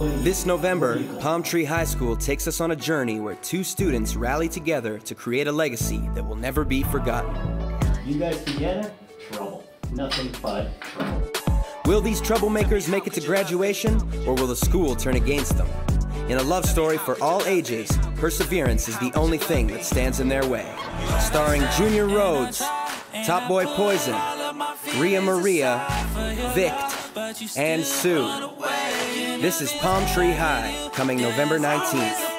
This November, Palm Tree High School takes us on a journey where two students rally together to create a legacy that will never be forgotten. You guys together, trouble. Nothing but trouble. Will these troublemakers make it to graduation, or will the school turn against them? In a love story for all ages, perseverance is the only thing that stands in their way. Starring Junior Rhodes, Top Boy Poison, Ria Maria, Vict, and Sue. This is Palm Tree High, coming November 19th.